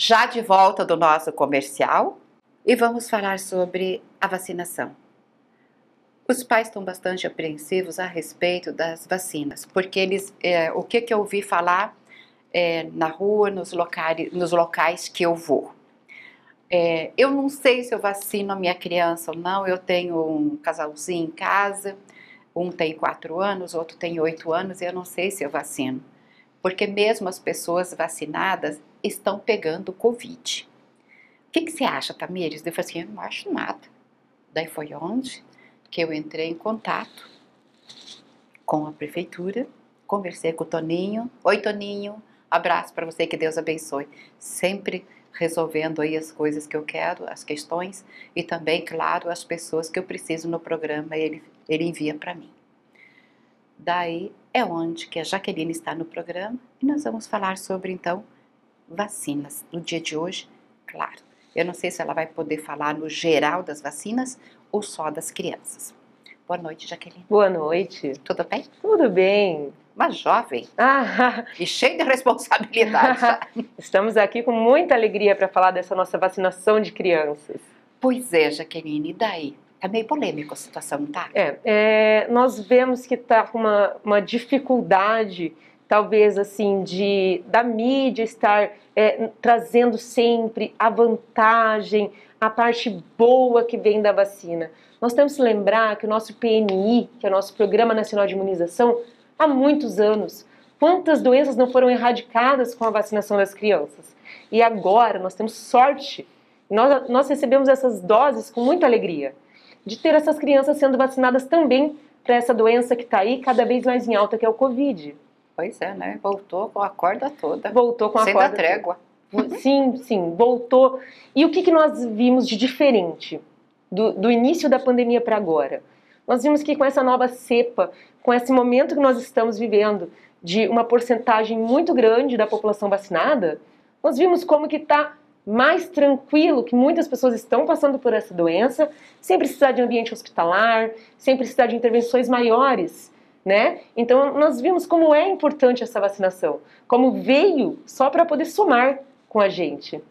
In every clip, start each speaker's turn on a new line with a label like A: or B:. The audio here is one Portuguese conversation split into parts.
A: já de volta do nosso comercial e vamos falar sobre a vacinação. Os pais estão bastante apreensivos a respeito das vacinas, porque eles, é, o que, que eu ouvi falar é, na rua, nos locais, nos locais que eu vou. É, eu não sei se eu vacino a minha criança ou não. Eu tenho um casalzinho em casa, um tem quatro anos, outro tem oito anos, e eu não sei se eu vacino. Porque mesmo as pessoas vacinadas estão pegando Covid. O que, que você acha, Tamires? Eu falei assim, eu não acho nada. Daí foi onde que eu entrei em contato com a prefeitura, conversei com o Toninho. Oi, Toninho, abraço para você, que Deus abençoe. Sempre resolvendo aí as coisas que eu quero, as questões e também, claro, as pessoas que eu preciso no programa, ele, ele envia para mim. Daí é onde que a Jaqueline está no programa e nós vamos falar sobre então vacinas no dia de hoje, claro. Eu não sei se ela vai poder falar no geral das vacinas ou só das crianças. Boa noite, Jaqueline.
B: Boa noite.
A: Tudo bem?
B: Tudo bem.
A: Uma jovem
B: Ah,
A: e cheia de responsabilidade.
B: estamos aqui com muita alegria para falar dessa nossa vacinação de crianças.
A: pois é, Jaqueline, e daí? Tá meio polêmico a situação, não tá?
B: É, é, nós vemos que está com uma, uma dificuldade, talvez assim, de da mídia estar é, trazendo sempre a vantagem, a parte boa que vem da vacina. Nós temos que lembrar que o nosso PNI, que é o nosso Programa Nacional de Imunização, há muitos anos. Quantas doenças não foram erradicadas com a vacinação das crianças? E agora nós temos sorte, nós, nós recebemos essas doses com muita alegria, de ter essas crianças sendo vacinadas também para essa doença que está aí cada vez mais em alta, que é o Covid.
A: Pois é, né? Voltou com a corda toda.
B: Voltou com a
A: Sem
B: corda
A: dar trégua.
B: Sim, sim, voltou. E o que, que nós vimos de diferente do, do início da pandemia para agora? Nós vimos que com essa nova cepa, com esse momento que nós estamos vivendo, de uma porcentagem muito grande da população vacinada, nós vimos como que está mais tranquilo, que muitas pessoas estão passando por essa doença, sem precisar de ambiente hospitalar, sem precisar de intervenções maiores, né? Então nós vimos como é importante essa vacinação, como veio só para poder somar com a gente.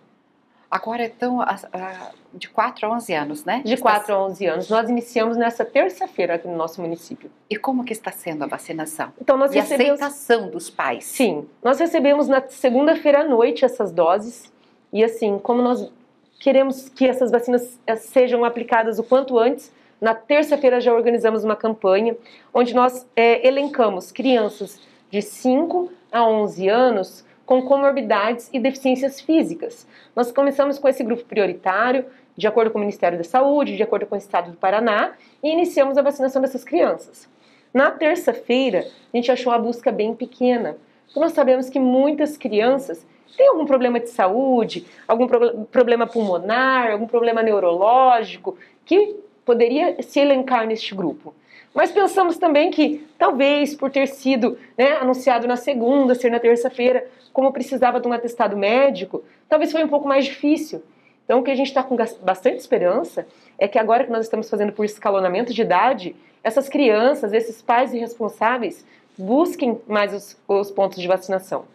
A: Agora então, a- a- de 4 a 11 anos, né?
B: De 4 a 11 anos, nós iniciamos nessa terça-feira aqui no nosso município.
A: E como que está sendo a vacinação?
B: Então nós
A: E a
B: recebemos
A: aceitação dos pais?
B: Sim, nós recebemos na segunda-feira à noite essas doses e assim, como nós queremos que essas vacinas eh, sejam aplicadas o quanto antes, na terça-feira já organizamos uma campanha onde nós eh, elencamos crianças de 5 a 11 anos com comorbidades e deficiências físicas. Nós começamos com esse grupo prioritário, de acordo com o Ministério da Saúde, de acordo com o Estado do Paraná, e iniciamos a vacinação dessas crianças. Na terça-feira, a gente achou a busca bem pequena, porque nós sabemos que muitas crianças têm algum problema de saúde, algum pro- problema pulmonar, algum problema neurológico, que poderia se elencar neste grupo. Mas pensamos também que, talvez por ter sido né, anunciado na segunda, ser na terça-feira, como precisava de um atestado médico, talvez foi um pouco mais difícil. Então, o que a gente está com bastante esperança é que agora que nós estamos fazendo por escalonamento de idade, essas crianças, esses pais irresponsáveis, busquem mais os, os pontos de vacinação.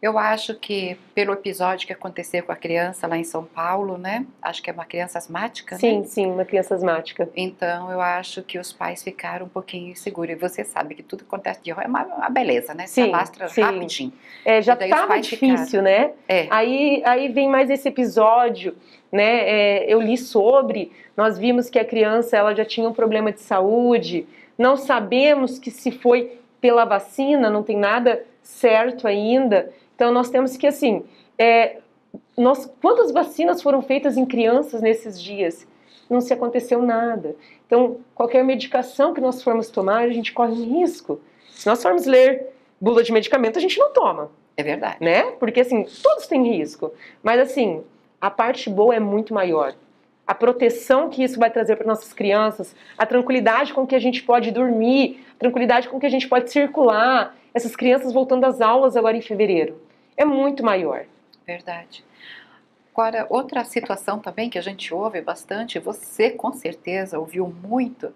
A: Eu acho que pelo episódio que aconteceu com a criança lá em São Paulo, né? Acho que é uma criança asmática,
B: Sim,
A: né?
B: sim, uma criança asmática.
A: Então eu acho que os pais ficaram um pouquinho inseguros. E você sabe que tudo que acontece de ruim é uma, uma beleza, né? Se
B: Sim,
A: alastra
B: sim.
A: rapidinho.
B: É, já estava difícil, né?
A: É.
B: Aí, aí vem mais esse episódio, né? É, eu li sobre, nós vimos que a criança ela já tinha um problema de saúde. Não sabemos que se foi pela vacina, não tem nada certo ainda. Então nós temos que assim, é, nós, quantas vacinas foram feitas em crianças nesses dias? Não se aconteceu nada. Então qualquer medicação que nós formos tomar, a gente corre um risco. Se nós formos ler bula de medicamento, a gente não toma
A: É verdade.
B: né? Porque assim, todos têm risco. Mas assim, a parte boa é muito maior. A proteção que isso vai trazer para nossas crianças, a tranquilidade com que a gente pode dormir, a tranquilidade com que a gente pode circular, essas crianças voltando às aulas agora em fevereiro, é muito maior.
A: Verdade. Agora, outra situação também que a gente ouve bastante, você com certeza ouviu muito,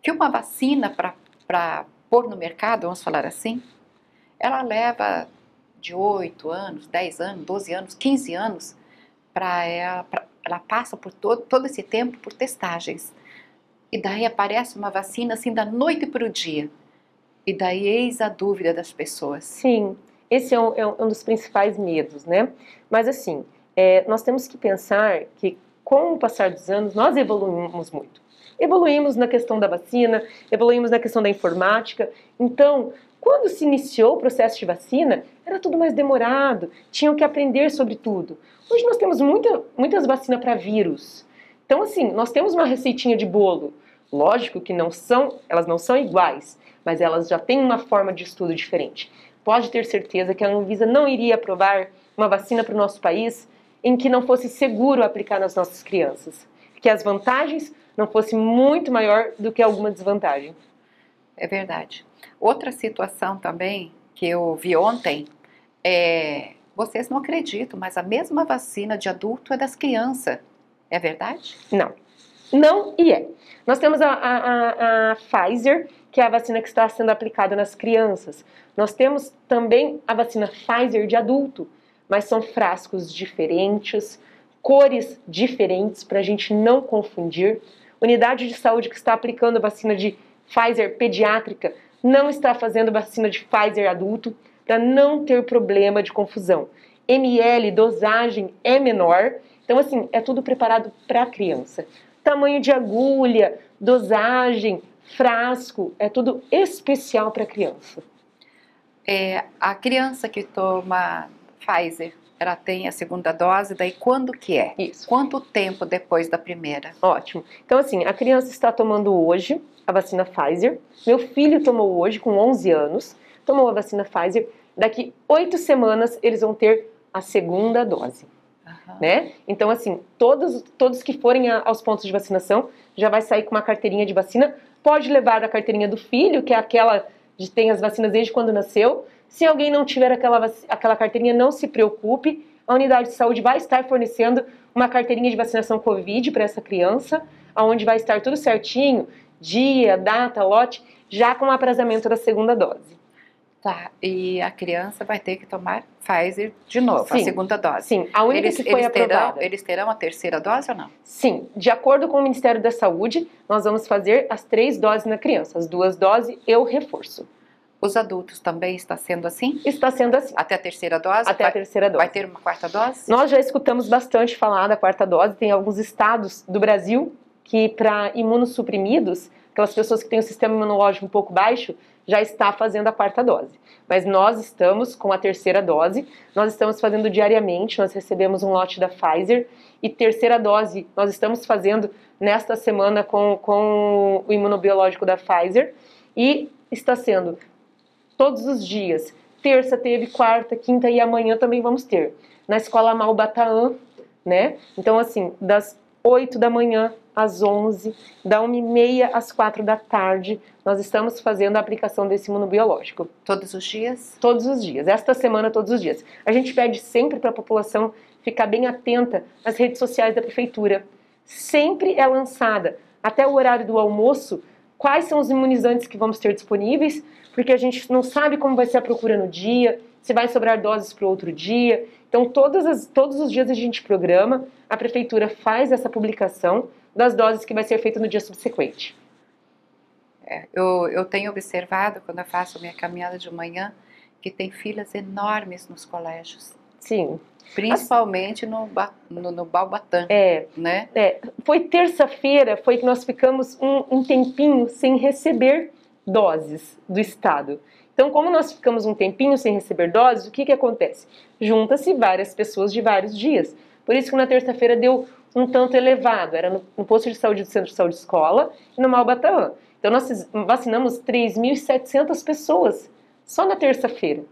A: que uma vacina para pôr no mercado, vamos falar assim, ela leva de 8 anos, 10 anos, 12 anos, 15 anos, para ela, pra, ela passa por todo, todo esse tempo por testagens. E daí aparece uma vacina assim da noite para o dia. E daí eis a dúvida das pessoas.
B: Sim, esse é um, é um dos principais medos, né? Mas assim, é, nós temos que pensar que com o passar dos anos nós evoluímos muito. Evoluímos na questão da vacina, evoluímos na questão da informática. Então, quando se iniciou o processo de vacina, era tudo mais demorado, tinham que aprender sobre tudo. Hoje nós temos muita, muitas vacinas para vírus. Então, assim, nós temos uma receitinha de bolo. Lógico que não são, elas não são iguais, mas elas já têm uma forma de estudo diferente. Pode ter certeza que a Anvisa não iria aprovar uma vacina para o nosso país em que não fosse seguro aplicar nas nossas crianças, que as vantagens não fossem muito maior do que alguma desvantagem.
A: É verdade. Outra situação também que eu vi ontem é, vocês não acreditam, mas a mesma vacina de adulto é das crianças. É verdade?
B: Não. Não e é. Nós temos a, a, a, Pfizer, que é a vacina que está sendo aplicada nas crianças. Nós temos também a vacina Pfizer de adulto, mas são frascos diferentes, cores diferentes para a gente não confundir. Unidade de saúde que está aplicando a vacina de Pfizer pediátrica não está fazendo vacina de Pfizer adulto para não ter problema de confusão. ML, dosagem é menor, então assim, é tudo preparado para a criança. Tamanho de agulha, dosagem, frasco, é tudo especial para a criança.
A: É, a criança que toma Pfizer, ela tem a segunda dose, daí quando que é?
B: Isso.
A: Quanto tempo depois da primeira?
B: Ótimo. Então assim, a criança está tomando hoje a vacina Pfizer. Meu filho tomou hoje com 11 anos, tomou a vacina Pfizer. Daqui oito semanas eles vão ter a segunda dose. Uhum. Né? Então, assim, todos, todos que forem a, aos pontos de vacinação já vai sair com uma carteirinha de vacina. Pode levar a carteirinha do filho, que é aquela de tem as vacinas desde quando nasceu. Se alguém não tiver aquela, aquela carteirinha, não se preocupe. A unidade de saúde vai estar fornecendo uma carteirinha de vacinação Covid para essa criança, onde vai estar tudo certinho, dia, data, lote, já com o aprazamento da segunda dose.
A: Tá, e a criança vai ter que tomar Pfizer de novo,
B: sim,
A: a segunda dose.
B: Sim, a única
A: eles,
B: que foi
A: eles
B: aprovada.
A: Terão, eles terão a terceira dose ou não?
B: Sim, de acordo com o Ministério da Saúde, nós vamos fazer as três doses na criança, as duas doses e o reforço.
A: Os adultos também está sendo assim?
B: Está sendo assim.
A: Até a terceira dose?
B: Até
A: vai,
B: a terceira dose.
A: Vai ter uma quarta dose?
B: Nós já escutamos bastante falar da quarta dose. Tem alguns estados do Brasil que, para imunossuprimidos, aquelas pessoas que têm o sistema imunológico um pouco baixo, já está fazendo a quarta dose. Mas nós estamos com a terceira dose, nós estamos fazendo diariamente, nós recebemos um lote da Pfizer e terceira dose nós estamos fazendo nesta semana com, com o imunobiológico da Pfizer e está sendo todos os dias. Terça teve, quarta, quinta e amanhã também vamos ter. Na escola Malbataan, né? Então, assim, das 8 da manhã às 11, da 1h30 às 4 da tarde, nós estamos fazendo a aplicação desse imunobiológico.
A: Todos os dias?
B: Todos os dias. Esta semana, todos os dias. A gente pede sempre para a população ficar bem atenta às redes sociais da prefeitura. Sempre é lançada, até o horário do almoço, quais são os imunizantes que vamos ter disponíveis, porque a gente não sabe como vai ser a procura no dia, se vai sobrar doses para o outro dia. Então, as, todos os dias a gente programa, a prefeitura faz essa publicação das doses que vai ser feita no dia subsequente.
A: É, eu, eu tenho observado, quando eu faço minha caminhada de manhã, que tem filas enormes nos colégios.
B: Sim.
A: Principalmente no, no, no Balbatã.
B: É,
A: né?
B: É, foi terça-feira, foi que nós ficamos um, um tempinho sem receber doses do Estado. Então, como nós ficamos um tempinho sem receber doses, o que, que acontece? Junta-se várias pessoas de vários dias. Por isso que na terça-feira deu um tanto elevado. Era no, no, posto de saúde do Centro de Saúde Escola e no Malbataan. Então, nós vacinamos 3.700 pessoas só na terça-feira.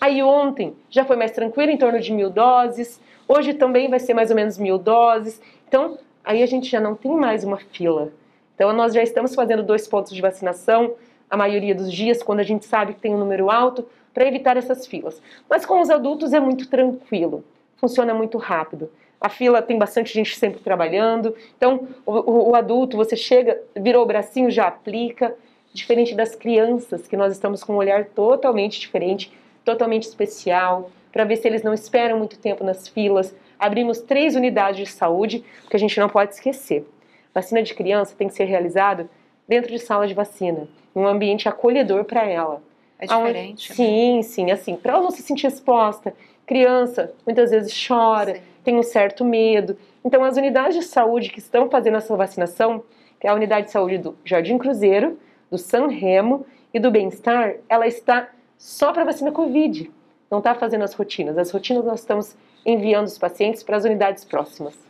B: Aí ontem já foi mais tranquilo, em torno de mil doses. Hoje também vai ser mais ou menos mil doses. Então, aí a gente já não tem mais uma fila. Então, nós já estamos fazendo dois pontos de vacinação, a maioria dos dias, quando a gente sabe que tem um número alto, para evitar essas filas. Mas com os adultos é muito tranquilo, funciona muito rápido. A fila tem bastante gente sempre trabalhando. Então, o, o, adulto, você chega, virou o bracinho, já aplica. Diferente das crianças, que nós estamos com um olhar totalmente diferente. totalmente especial, para ver se eles não esperam muito tempo nas filas. Abrimos três unidades de saúde, que a gente não pode esquecer. Vacina de criança tem que ser realizado dentro de sala de vacina, em um ambiente acolhedor para ela.
A: É diferente.
B: Onde, sim, sim, assim, para ela não se sentir exposta. Criança muitas vezes chora, sim. tem um certo medo. Então, as unidades de saúde que estão fazendo essa vacinação, que é a unidade de saúde do Jardim Cruzeiro, do San Remo e do Bem-Estar, ela está só para vacina Covid. Não está fazendo as rotinas. As rotinas nós estamos enviando os pacientes para as unidades próximas.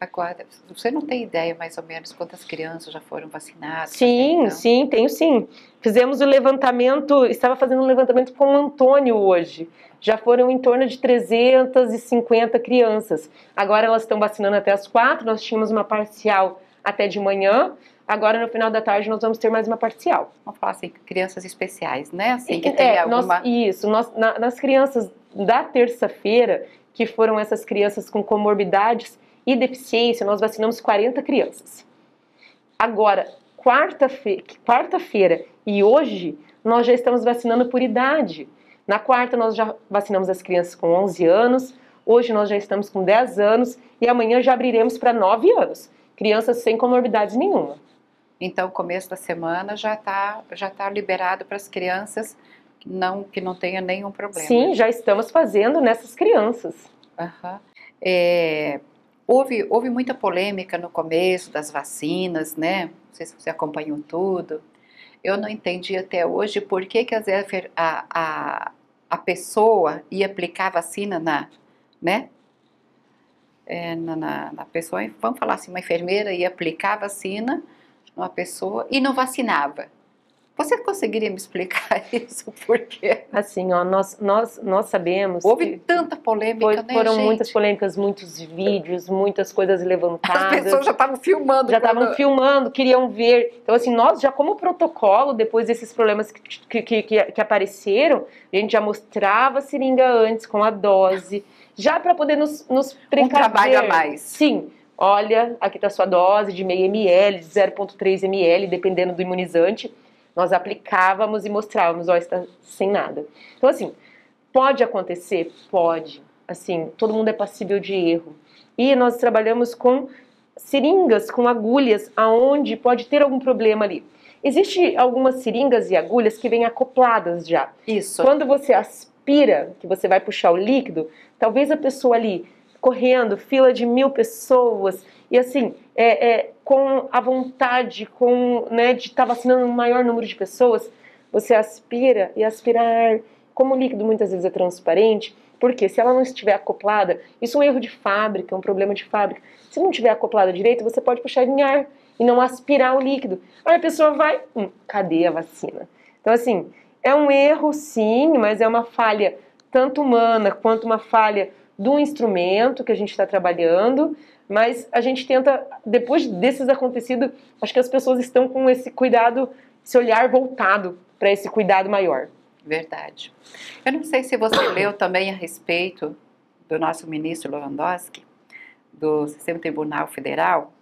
A: Agora, você não tem ideia mais ou menos quantas crianças já foram vacinadas?
B: Sim, então? sim, tenho sim. Fizemos o levantamento, estava fazendo um levantamento com o Antônio hoje. Já foram em torno de 350 crianças. Agora elas estão vacinando até as quatro, nós tínhamos uma parcial até de manhã. Agora, no final da tarde, nós vamos ter mais uma parcial.
A: Vamos falar assim, crianças especiais, né? Assim, que tem é, alguma...
B: Nós, isso, nós, na, nas crianças da terça-feira, que foram essas crianças com comorbidades, e deficiência, nós vacinamos 40 crianças. Agora, quarta-feira quarta e hoje, nós já estamos vacinando por idade. Na quarta, nós já vacinamos as crianças com 11 anos, hoje nós já estamos com 10 anos e amanhã já abriremos para 9 anos. Crianças sem comorbidades nenhuma.
A: Então, começo da semana já está já tá liberado para as crianças que não, que não tenha nenhum problema.
B: Sim, já estamos fazendo nessas crianças.
A: Uhum. É, Houve, houve muita polêmica no começo das vacinas, né? Não sei se você acompanhou tudo. Eu não entendi até hoje por que, que a, a, a pessoa ia aplicar vacina na, né? É, na, na, na, pessoa, vamos falar assim, uma enfermeira ia aplicar vacina numa pessoa e não vacinava. Você conseguiria me explicar isso? Por quê?
B: Assim, ó, nós, nós, nós sabemos.
A: Houve tanta polêmica, foi,
B: né? Foram
A: gente?
B: muitas polêmicas, muitos vídeos, muitas coisas levantadas.
A: As pessoas já estavam filmando.
B: Já estavam quando... filmando, queriam ver. Então, assim, nós já, como protocolo, depois desses problemas que, que, que, que apareceram, a gente já mostrava a seringa antes com a dose, já para poder nos, nos precaver.
A: Um trabalho a mais.
B: Sim. Olha, aqui está sua dose de meio ml, de 0,3 ml, dependendo do imunizante nós aplicávamos e mostrávamos, ó, está sem nada. Então, assim, pode acontecer? Pode. Assim, todo mundo é passível de erro. E nós trabalhamos com seringas, com agulhas, aonde pode ter algum problema ali. Existem algumas seringas e agulhas que vêm acopladas já.
A: Isso.
B: Quando você aspira, que você vai puxar o líquido, talvez a pessoa ali correndo, fila de mil pessoas, e assim, é, é, com a vontade com, né, de estar tá vacinando um maior número de pessoas, você aspira e aspirar. Como o líquido muitas vezes é transparente, porque se ela não estiver acoplada, isso é um erro de fábrica, um problema de fábrica. Se não estiver acoplada direito, você pode puxar em ar e não aspirar o líquido. Aí a pessoa vai, hum, cadê a vacina? Então, assim, é um erro sim, mas é uma falha tanto humana quanto uma falha do instrumento que a gente está trabalhando, mas a gente tenta, depois desses acontecidos, acho que as pessoas estão com esse cuidado, esse olhar voltado para esse cuidado maior.
A: Verdade. Eu não sei se você leu também a respeito do nosso ministro Lewandowski, do Sistema Tribunal Federal,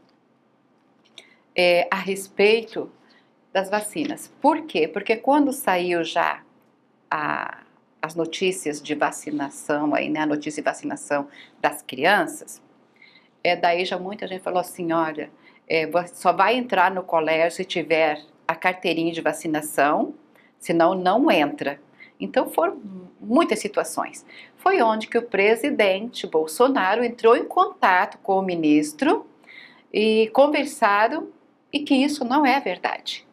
A: é, a respeito das vacinas. Por quê? Porque quando saiu já a, as notícias de vacinação, aí, né, a notícia de vacinação das crianças, é, daí já muita gente falou assim, olha, é, só vai entrar no colégio se tiver a carteirinha de vacinação, senão não entra. Então foram muitas situações. Foi onde que o presidente Bolsonaro entrou em contato com o ministro e conversaram e que isso não é verdade.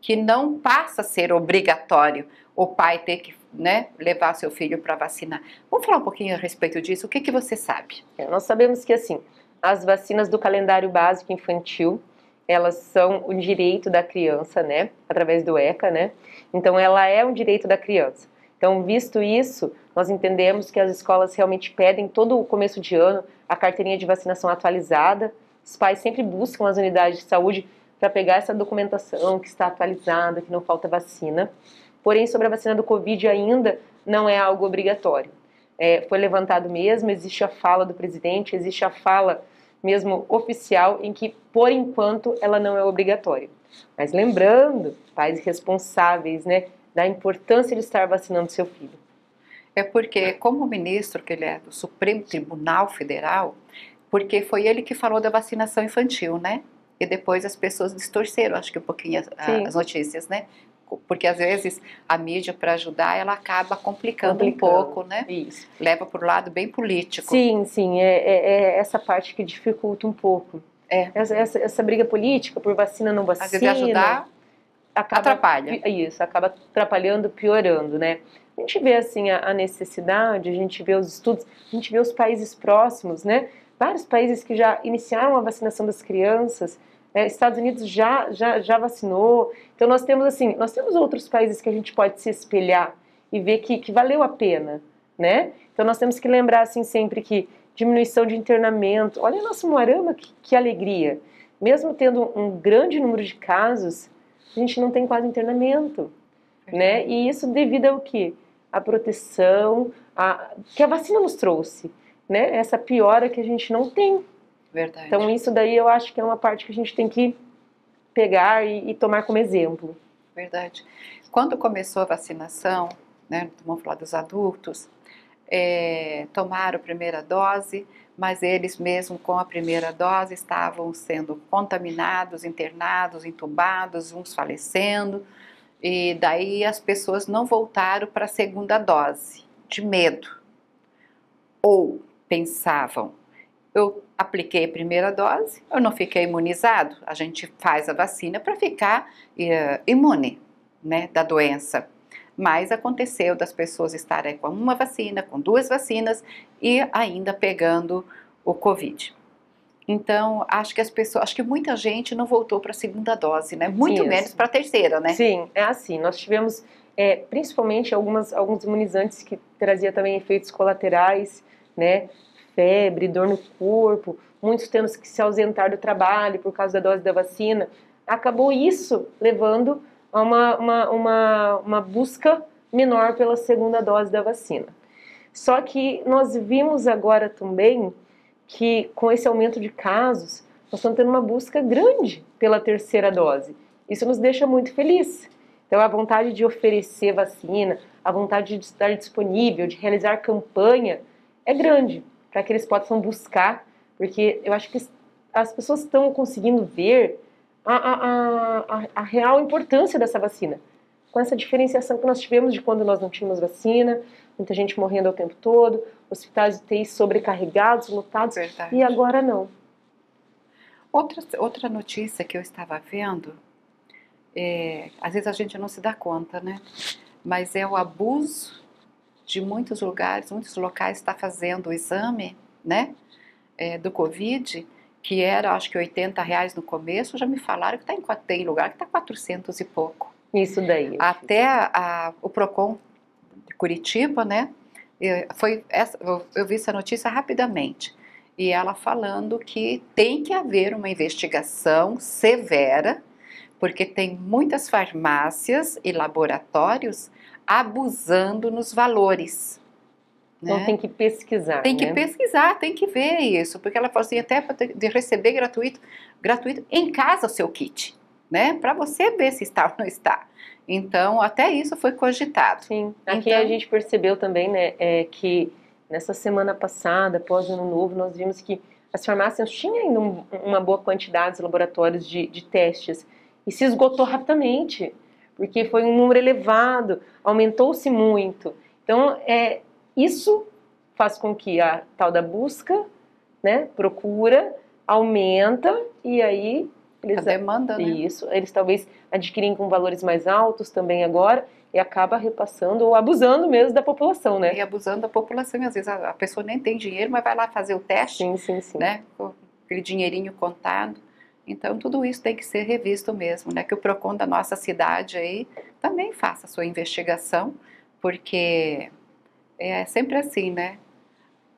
A: Que não passa a ser obrigatório o pai ter que né, levar seu filho para vacinar. Vamos falar um pouquinho a respeito disso. O que, que você sabe?
B: É, nós sabemos que assim, as vacinas do calendário básico infantil, elas são o direito da criança, né, através do ECA, né? Então ela é um direito da criança. Então, visto isso, nós entendemos que as escolas realmente pedem todo o começo de ano a carteirinha de vacinação atualizada. Os pais sempre buscam as unidades de saúde para pegar essa documentação que está atualizada, que não falta vacina. Porém, sobre a vacina do Covid ainda não é algo obrigatório. É, foi levantado mesmo, existe a fala do presidente, existe a fala mesmo oficial em que, por enquanto, ela não é obrigatória. Mas lembrando, pais responsáveis, né, da importância de estar vacinando seu filho.
A: É porque, como ministro, que ele é do Supremo Tribunal Federal, porque foi ele que falou da vacinação infantil, né? E depois as pessoas distorceram, acho que um pouquinho as, as notícias, né? Porque às vezes a mídia, para ajudar, ela acaba complicando, complicando, um pouco, né?
B: Isso.
A: Leva para o lado bem político.
B: Sim, sim, é, é, é, essa parte que dificulta um pouco.
A: É.
B: Essa, essa, essa, briga política por vacina não vacina.
A: Às vezes ajudar acaba, atrapalha.
B: Isso, acaba atrapalhando, piorando, né? A gente vê assim a, a necessidade, a gente vê os estudos, a gente vê os países próximos, né? Vários países que já iniciaram a vacinação das crianças, é, Estados Unidos já, já, já vacinou. Então nós temos assim, nós temos outros países que a gente pode se espelhar e ver que, que valeu a pena, né? Então nós temos que lembrar assim sempre que diminuição de internamento. Olha nosso Moarama, que, que alegria! Mesmo tendo um grande número de casos, a gente não tem quase internamento, né? E isso devido ao quê? A proteção, a, que a vacina nos trouxe, né? Essa piora que a gente não tem.
A: Verdade.
B: Então isso daí eu acho que é uma parte que a gente tem que pegar e, e tomar como exemplo.
A: Verdade. Quando começou a vacinação, né? Vamos falar dos adultos é, tomaram a primeira dose, mas eles mesmo com a primeira dose estavam sendo contaminados, internados, entubados, uns falecendo, e daí as pessoas não voltaram para a segunda dose, de medo. Ou pensavam, eu apliquei a primeira dose, eu não fiquei imunizado, a gente faz a vacina para ficar uh, imune né, da doença mas aconteceu das pessoas estarem com uma vacina, com duas vacinas e ainda pegando o Covid. Então, acho que as pessoas, acho que muita gente não voltou para a segunda dose, né? Muito Isso. menos para a terceira, né?
B: Sim, é assim. Nós tivemos, é, principalmente, algumas, alguns imunizantes que trazia também efeitos colaterais, né? Febre, dor no corpo, muitos tendo que se ausentar do trabalho por causa da dose da vacina. Acabou isso levando a uma, uma, uma, uma busca menor pela segunda dose da vacina. Só que nós vimos agora também que com esse aumento de casos, nós estamos tendo uma busca grande pela terceira dose. Isso nos deixa muito felizes. Então, a vontade de oferecer vacina, a vontade de estar disponível, de realizar campanha, é grande para que eles possam buscar, porque eu acho que as pessoas estão conseguindo ver a, a, a, a real importância dessa vacina. Com essa diferenciação que nós tivemos de quando nós não tínhamos vacina, muita gente morrendo o tempo todo, hospitais de UTI sobrecarregados, lotados,
A: Verdade.
B: e agora não.
A: Outra, outra notícia que eu estava vendo, é, às vezes a gente não se dá conta, né? Mas é o abuso de muitos lugares, muitos locais está fazendo o exame, né? É, do Covid que era acho que 80 reais no começo, já me falaram que tá em, tem lugar que está 400 e pouco.
B: Isso daí.
A: Até a, o PROCON de Curitiba, né, foi essa, eu vi essa notícia rapidamente, e ela falando que tem que haver uma investigação severa, porque tem muitas farmácias e laboratórios abusando nos valores.
B: Então né? tem que pesquisar.
A: Tem que
B: né?
A: pesquisar, tem que ver isso, porque ela falou assim, até de receber gratuito, gratuito em casa o seu kit, né? Para você ver se está ou não está. Então, até isso foi cogitado.
B: Sim. Aqui
A: então,
B: a gente percebeu também, né, é, que nessa semana passada, após o ano novo, nós vimos que as farmácias tinham ainda um, uma boa quantidade de laboratórios de, de testes e se esgotou rapidamente, porque foi um número elevado, aumentou-se muito. Então, é, isso faz com que a tal da busca, né, procura, aumenta e aí
A: eles, a demanda, né?
B: Isso, eles talvez adquirem com valores mais altos também agora e acaba repassando ou abusando mesmo da população, né?
A: E abusando da população, às vezes a, pessoa nem tem dinheiro, mas vai lá fazer o teste,
B: sim, sim, sim.
A: né? Com aquele dinheirinho contado. Então tudo isso tem que ser revisto mesmo, né? Que o Procon da nossa cidade aí também faça a sua investigação, porque é sempre assim, né?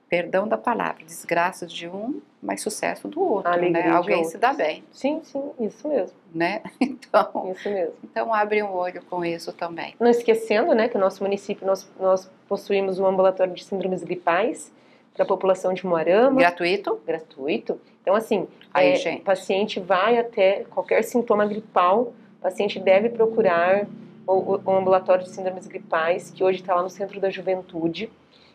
A: Perdão da palavra, desgraça de um, mas sucesso do outro, né? Alguém se dá bem.
B: Sim, sim, isso mesmo.
A: Né? Então,
B: isso mesmo.
A: Então abre um olho com isso também.
B: Não esquecendo, né, que no nosso município nós, nós possuímos um ambulatório de síndromes gripais para a população de Moarama.
A: Gratuito?
B: Gratuito. Então, assim,
A: Aí,
B: é, o paciente vai até qualquer sintoma gripal, o paciente deve procurar o, o ambulatório de síndromes gripais, que hoje está lá no Centro da Juventude.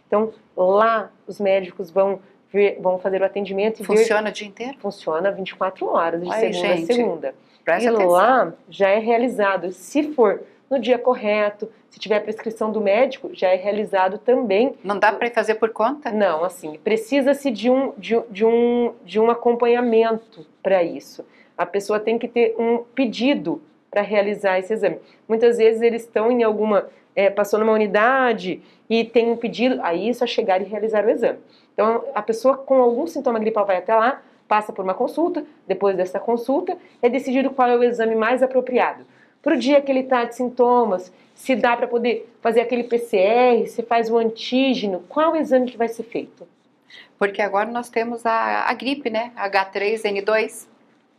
B: Então, lá os médicos vão ver, vão fazer o atendimento e
A: Funciona
B: ver,
A: o dia inteiro?
B: funciona 24 horas, de
A: Aí,
B: segunda
A: gente,
B: a segunda. E
A: atenção.
B: lá já é realizado, se for no dia correto, se tiver prescrição do médico, já é realizado também
A: Não dá para fazer por conta?
B: não, assim, precisa-se de um, de, de um, de um acompanhamento para isso. A pessoa tem que ter um pedido para realizar esse exame. Muitas vezes eles estão em alguma, é, passou numa unidade e tem um pedido, aí é só chegar e realizar o exame. Então, a pessoa com algum sintoma gripal vai até lá, passa por uma consulta, depois dessa consulta é decidido qual é o exame mais apropriado. Para o dia que ele está de sintomas, se dá para poder fazer aquele PCR, se faz o antígeno, qual o exame que vai ser feito?
A: Porque agora nós temos a, a gripe, né? H3N2.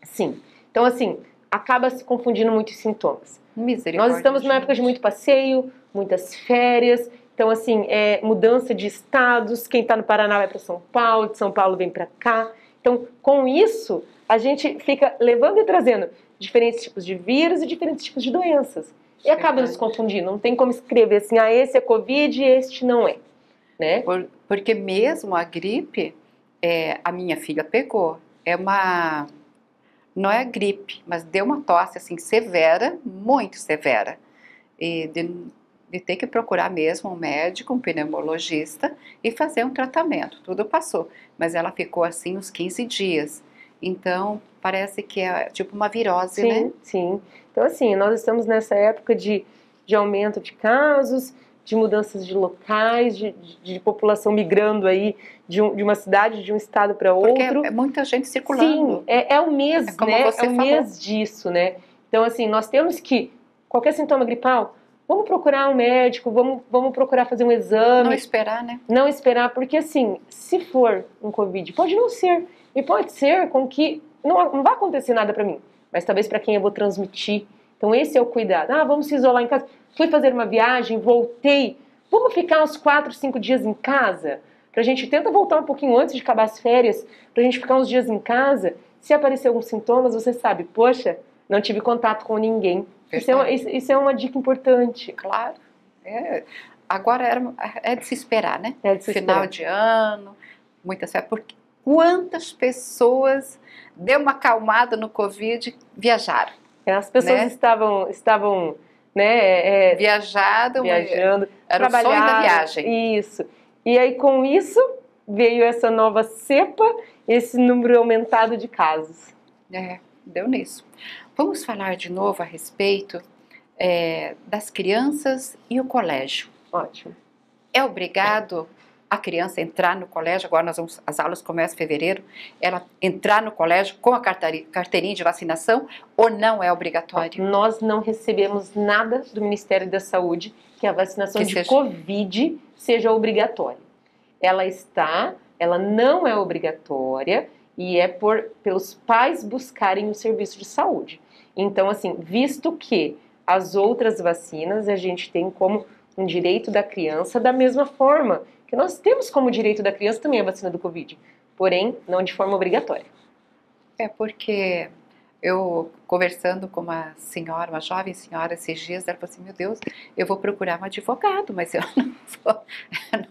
B: Sim. Então, assim, acaba se confundindo muitos sintomas.
A: Misericórdia.
B: Nós estamos numa época de muito passeio, muitas férias. Então, assim, é mudança de estados. Quem está no Paraná vai para São Paulo, de São Paulo vem para cá. Então, com isso, a gente fica levando e trazendo diferentes tipos de vírus e diferentes tipos de doenças. E acaba
A: Verdade.
B: nos confundindo. Não tem como escrever assim, ah, esse é Covid e este não é. Né?
A: Por- porque mesmo a gripe, é, a minha filha pegou. É uma. Não é gripe, mas deu uma tosse assim severa, muito severa. E de, de ter que procurar mesmo um médico, um pneumologista e fazer um tratamento. Tudo passou. Mas ela ficou assim uns 15 dias. Então, parece que é tipo uma virose,
B: Sim,
A: né?
B: sim. Então, assim, nós estamos nessa época de, de aumento de casos, de mudanças de locais, de, de- de população migrando aí de, um- de uma cidade, de um estado para
A: Porque
B: outro.
A: é muita gente circulando.
B: Sim, é, é o mês,
A: É
B: né? é o
A: falou.
B: mês disso, né? Então, assim, nós temos que, qualquer sintoma gripal, vamos procurar um médico, vamos, vamos procurar fazer um
A: Não
B: exame,
A: esperar, né?
B: não esperar, porque assim, se for um Covid, pode não ser. E pode ser com que não, não vai acontecer nada pra mim, mas talvez pra quem eu vou transmitir. Então esse é o cuidado. Ah, vamos se isolar em casa. Fui fazer uma viagem, voltei. Vamos ficar uns 4, 5 dias em casa? Pra gente tenta voltar um pouquinho antes de acabar as férias, pra gente ficar uns dias em casa. Se aparecer alguns sintomas, você sabe, poxa, não tive contato com ninguém. Isso é, uma, isso, é uma dica importante.
A: Claro. É. Agora era, é de se esperar, né?
B: É de se
A: Final
B: esperar.
A: de ano, muitas festas. Porque quantas pessoas deu uma acalmada no Covid viajaram?
B: É, As pessoas
A: Né?
B: estavam, estavam né, é,
A: Viajado,
B: viajando,
A: era o sonho da viagem.
B: Isso. E aí com isso veio essa nova cepa, esse número aumentado de casos.
A: É, deu nisso. Vamos falar de novo a respeito é, das crianças e o colégio.
B: Ótimo.
A: É obrigado a criança entrar no colégio, agora nós vamos, as aulas começam em fevereiro, ela entrar no colégio com a carteirinha de vacinação ou não é obrigatório?
B: Nós não recebemos nada do Ministério da Saúde que a vacinação
A: Que
B: de
A: seja-
B: Covid seja obrigatória. Ela está, ela não é obrigatória e é por pelos pais buscarem o serviço de saúde. Então, assim, visto que as outras vacinas a gente tem como um direito da criança da mesma forma que nós temos como direito da criança também a vacina do Covid, porém não de forma obrigatória.
A: É porque eu conversando com uma senhora, uma jovem senhora esses dias, ela falou assim, meu Deus, eu vou procurar um advogado, mas eu não vou,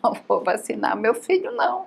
A: não vou vacinar meu filho, não.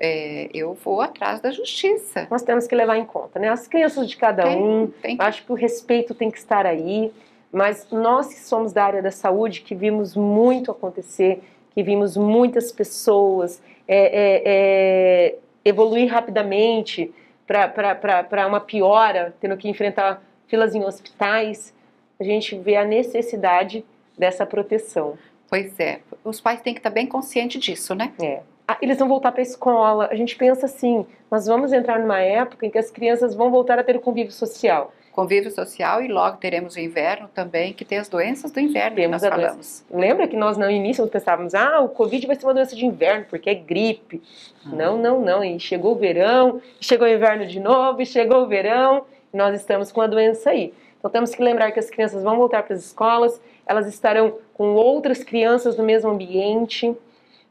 A: É, eu vou atrás da justiça.
B: Nós temos que levar em conta, né? As crianças de cada
A: Tem-
B: um,
A: tem que-
B: Acho que o respeito tem que estar aí, mas nós que somos da área da saúde, que vimos muito acontecer, que vimos muitas pessoas é, é, é, evoluir rapidamente para uma piora, tendo que enfrentar filas em hospitais, a gente vê a necessidade dessa proteção.
A: Pois é, os pais têm que estar bem conscientes disso, né?
B: É. Ah, eles vão voltar para a escola. A gente pensa assim: nós vamos entrar numa época em que as crianças vão voltar a ter o convívio social.
A: Convívio social e logo teremos o inverno também, que tem as doenças do inverno
B: Temos
A: que nós
B: doença.
A: falamos.
B: Lembra que nós no início pensávamos, ah, o Covid vai ser uma doença de inverno, porque é gripe.
A: Hum.
B: Não, não, não. E chegou o verão, chegou o inverno de novo, e chegou o verão, e nós estamos com a doença aí. Então temos que lembrar que as crianças vão voltar para as escolas, elas estarão com outras crianças no mesmo ambiente,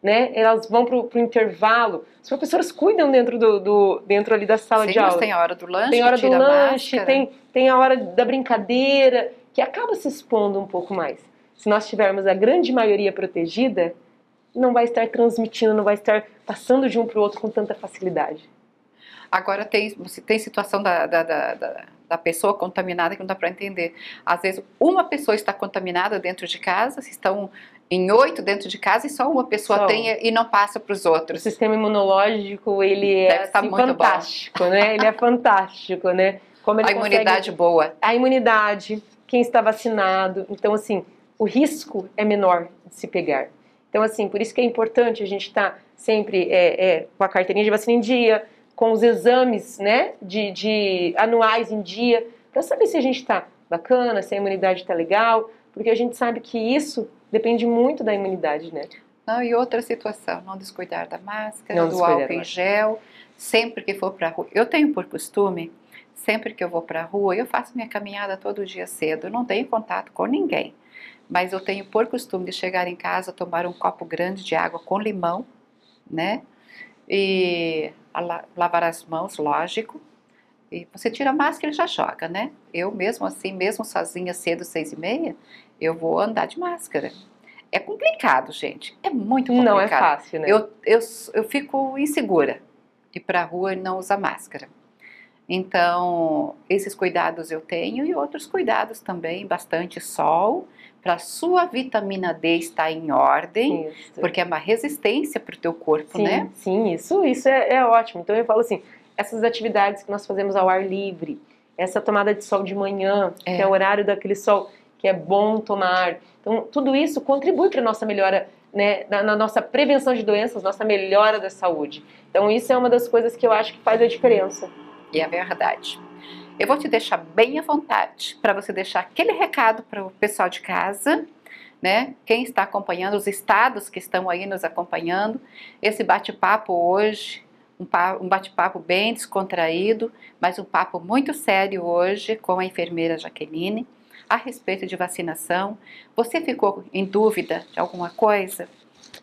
B: né? Elas vão para o intervalo. Os professores cuidam dentro do, do- dentro ali da sala
A: Sim,
B: de aula.
A: tem a hora do lanche,
B: Tem hora do
A: a
B: lanche, tem, tem a hora da brincadeira, que acaba se expondo um pouco mais. Se nós tivermos a grande maioria protegida, não vai estar transmitindo, não vai estar passando de um para o outro com tanta facilidade.
A: Agora tem, tem situação da, da, da, da pessoa contaminada que não dá para entender. Às vezes uma pessoa está contaminada dentro de casa, se estão em oito dentro de casa e só uma pessoa só. tem e não passa para os outros.
B: O sistema imunológico ele é assim, fantástico, bom. né? Ele é fantástico, né?
A: Como ele a consegue... imunidade boa.
B: A imunidade, quem está vacinado. Então assim, o risco é menor de se pegar. Então assim, por isso que é importante a gente estar tá sempre é, é, com a carteirinha de vacina em dia com os exames né, de, de anuais em dia, para saber se a gente está bacana, se a imunidade está legal, porque a gente sabe que isso depende muito da imunidade, né?
A: Não, e outra situação, não descuidar da máscara, não do álcool em gel, sempre que for para rua. Eu tenho por costume, sempre que eu vou para a rua, eu faço minha caminhada todo dia cedo, eu não tenho contato com ninguém, mas eu tenho por costume de chegar em casa, tomar um copo grande de água com limão, né? E lavar as mãos, lógico. E você tira a máscara e já joga, né? Eu mesmo assim, mesmo sozinha, cedo, seis e meia, eu vou andar de máscara. É complicado, gente. É muito complicado.
B: Não é fácil, né?
A: Eu, eu, eu fico insegura ir pra rua e não usar máscara. Então, esses cuidados eu tenho e outros cuidados também, bastante sol, para sua vitamina D estar em ordem, isso. porque é uma resistência para o teu corpo,
B: sim,
A: né?
B: Sim, isso, isso é, é ótimo. Então eu falo assim, essas atividades que nós fazemos ao ar livre, essa tomada de sol de manhã, é. que é o horário daquele sol que é bom tomar. Então, tudo isso contribui para a nossa melhora, né, na, na, nossa prevenção de doenças, nossa melhora da saúde. Então, isso é uma das coisas que eu acho que faz a diferença.
A: E é verdade. Eu vou te deixar bem à vontade para você deixar aquele recado para o pessoal de casa, né? Quem está acompanhando, os estados que estão aí nos acompanhando. Esse bate-papo hoje, um bate-papo bem descontraído, mas um papo muito sério hoje com a enfermeira Jaqueline a respeito de vacinação. Você ficou em dúvida de alguma coisa?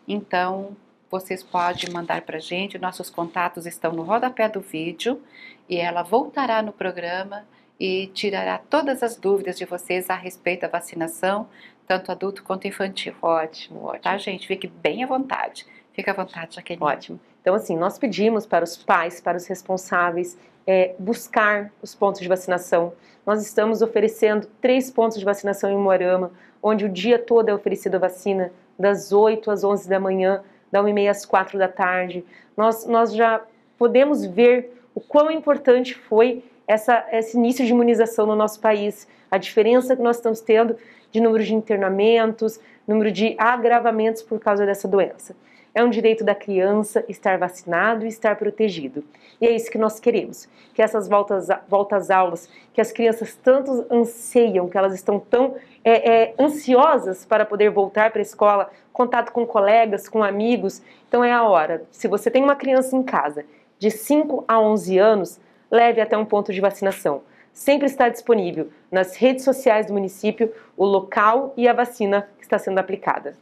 A: Então, vocês podem mandar para a gente. Nossos contatos estão no rodapé do vídeo e ela voltará no programa e tirará todas as dúvidas de vocês a respeito da vacinação, tanto adulto quanto infantil.
B: Ótimo, ótimo.
A: Tá, gente? Fique bem à vontade. Fique à vontade, Jaqueline.
B: Ótimo. Então, assim, nós pedimos para os pais, para os responsáveis, é, buscar os pontos de vacinação. Nós estamos oferecendo três pontos de vacinação em Moarama, onde o dia todo é oferecida vacina, das 8 às 11 da manhã, da 1h30 às 4 da tarde. Nós, nós já podemos ver o quão importante foi essa, esse início de imunização no nosso país, a diferença que nós estamos tendo de número de internamentos, número de agravamentos por causa dessa doença. É um direito da criança estar vacinado e estar protegido. E é isso que nós queremos, que essas voltas, voltas aulas, que as crianças tanto anseiam, que elas estão tão é, é, ansiosas para poder voltar para a escola, contato com colegas, com amigos. Então é a hora. Se você tem uma criança em casa de 5 a 11 anos, leve até um ponto de vacinação. Sempre está disponível nas redes sociais do município o local e a vacina que está sendo aplicada.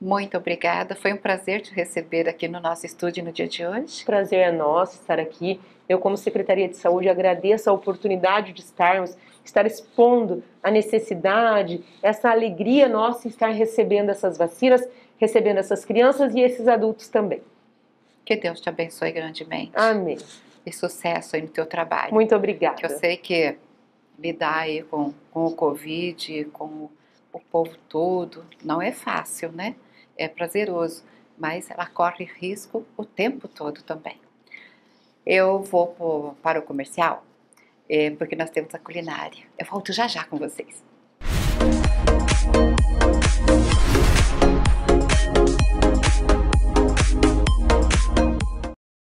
A: Muito obrigada, foi um prazer te receber aqui no nosso estúdio no dia de hoje.
B: Prazer é nosso estar aqui. Eu, como Secretaria de Saúde, agradeço a oportunidade de estarmos, estar expondo a necessidade, essa alegria nossa em estar recebendo essas vacinas, recebendo essas crianças e esses adultos também.
A: Que Deus te abençoe grandemente.
B: Amém.
A: E sucesso aí no teu trabalho.
B: Muito obrigada.
A: Que eu sei que lidar aí com, com o Covid, com o povo todo, não é fácil, né? É prazeroso, mas ela corre risco o tempo todo também. Eu vou para o comercial, é, porque nós temos a culinária. Eu volto já já com vocês. Música